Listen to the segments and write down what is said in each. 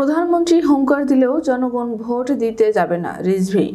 প্রধানমন্ত্রী হুঙ্কার দিলেও জনগণ ভোট দিতে যাবে না রিজভি।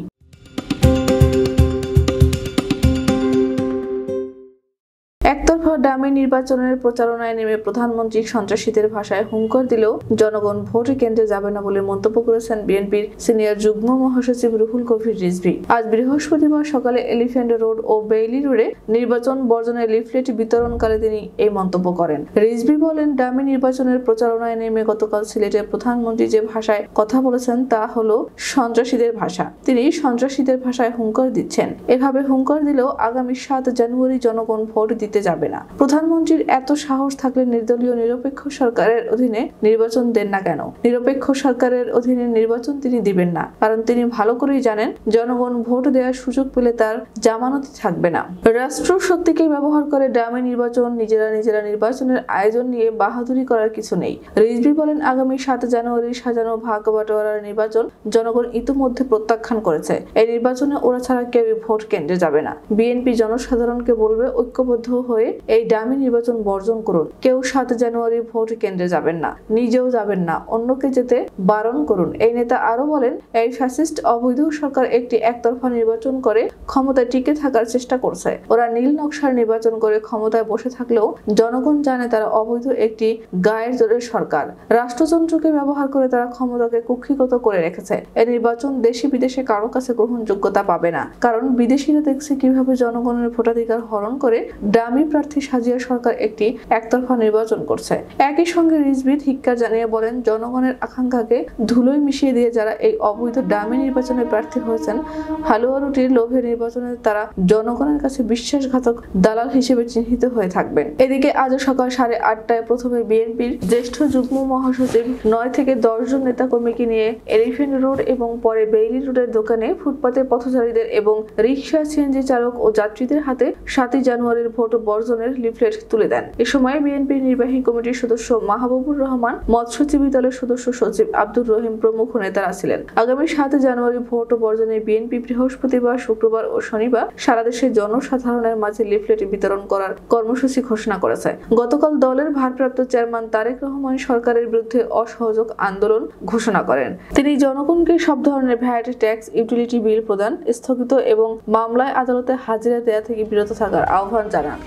একতরফা ডামি নির্বাচনের প্রচারণায় নেমে প্রধানমন্ত্রী সন্ত্রাসীদের ভাষায় হুঙ্কার দিলেও জনগণ ভোট কেন্দ্রে যাবে না বলে মন্তব্য করেছেন বিএনপির সিনিয়র যুগ্ম মহাসচিব রুহুল কবির রিজভি। আজ বৃহস্পতিবার সকালে এলিফ্যান্ট রোড ও বেইলি রোডে নির্বাচন বর্জনের লিফলেট বিতরণকালে তিনি এই মন্তব্য করেন। রিজভি বলেন, ডামি নির্বাচনের প্রচারণায় নেমে গতকাল সিলেটে প্রধানমন্ত্রী যে ভাষায় কথা বলেছেন তা হলো সন্ত্রাসীদের ভাষা। তিনি সন্ত্রাসীদের ভাষায় হুঙ্কার দিচ্ছেন। এভাবে হুঙ্কার দিলেও আগামী সাত জানুয়ারি জনগণ ভোট দিতে যাবে না। প্রধানমন্ত্রীর এত সাহস থাকলে নির্দলীয় নিরপেক্ষ সরকারের অধীনে নির্বাচন দেন না কেন? নিরপেক্ষ সরকারের অধীনে নির্বাচন তিনি দিবেন না। কারণ তিনি ভালো করেই জানেন, জনগণ ভোট দেওয়ার সুযোগ পেলে তার জামানতি থাকবে না। রাষ্ট্র শক্তিকে ব্যবহার করে ডামি নির্বাচন, নিজেরা নিজেরা নির্বাচনের আয়োজন নিয়ে বাহাদুরি করার কিছু নেই। রিজভি বলেন, আগামী সাত জানুয়ারি সাজানো ভাগ বাটোয়ারার নির্বাচন জনগণ ইতিমধ্যে প্রত্যাখ্যান করেছে। এই নির্বাচনে ওরা ছাড়া কেউ ভোট কেন্দ্রে যাবে না। বিএনপি জনসাধারণকে বলবে, ঐক্যবদ্ধ হয়ে এই ডামি নির্বাচন বর্জন করুন। কেউ সাত জানুয়ারি ভোট কেন্দ্রে যাবেন না, নিজেও যাবেন না, অন্যকে যেতে বারণ করুন। এই নেতা আরও বলেন, এই ফ্যাসিস্ট অবৈধ সরকার একটি একতরফা নির্বাচন করে ক্ষমতায় টিকে থাকার চেষ্টা করছে। ওরা নীল নকশার নির্বাচন করে ক্ষমতায় বসে থাকলেও জনগণ জানে তারা অবৈধ একটি গায়ের জোরের সরকার। রাষ্ট্রযন্ত্রকে ব্যবহার করে তারা ক্ষমতাকে কুক্ষিগত করে রেখেছে। এই নির্বাচন দেশি বিদেশে কারও কাছে গ্রহণযোগ্যতা পাবে না। কারণ বিদেশিরা দেখছে কীভাবে জনগণের ভোটাধিকার হরণ করে ডামি প্রার্থী সাজিয়া সরকার একটি একতরফা নির্বাচন করছে। একই সঙ্গে রিজভি ধিক্কার জানিয়ে বলেন, জনগণের আকাঙ্ক্ষাকে ধুলোয় মিশিয়ে দিয়ে যারা এই অবৈধ ডামি নির্বাচনে প্রার্থী হয়েছেন, হালুয়া রুটির লোভে নির্বাচনে তারা জনগণের কাছে বিশ্বাসঘাতক দালাল হিসেবে চিহ্নিত হয়ে থাকবেন। এদিকে আজ সকাল সাড়ে আটটায় প্রথমে বিএনপির জ্যেষ্ঠ যুগ্ম মহাসচিব নয় থেকে দশ জন নেতাকর্মীকে নিয়ে এলিফেন্ট রোড এবং পরে বেইলি রোডের দোকানে ফুটপাতে পথচারীদের এবং রিক্সা সিএনজি চালক ও যাত্রীদের হাতে সাতই জানুয়ারির ভোট বর্জনের লিফলেট তুলে দেন। এ সময় বিএনপির নির্বাহী কমিটির সদস্য মাহবুবুর রহমান মৎস্যজীবী দলের সদস্য সচিব আব্দুর রহিম প্রমুখ নেতারা ছিলেন। আগামী সাত জানুয়ারি ভোট বর্জনে বিএনপি বৃহস্পতিবার, শুক্রবার ও শনিবার সারা দেশের জনসাধারণের মাঝে লিফলেট বিতরণ করার কর্মসূচি ঘোষণা করেছে। গতকাল দলের ভারপ্রাপ্ত চেয়ারম্যান তারেক রহমান সরকারের বিরুদ্ধে অসহযোগ আন্দোলন ঘোষণা করেন। তিনি জনগণকে সব ধরনের ভ্যাট, ট্যাক্স, ইউটিলিটি বিল প্রদান, স্থগিত এবং মামলায় আদালতে হাজিরা দেয়া থেকে বিরত থাকার আহ্বান জানান।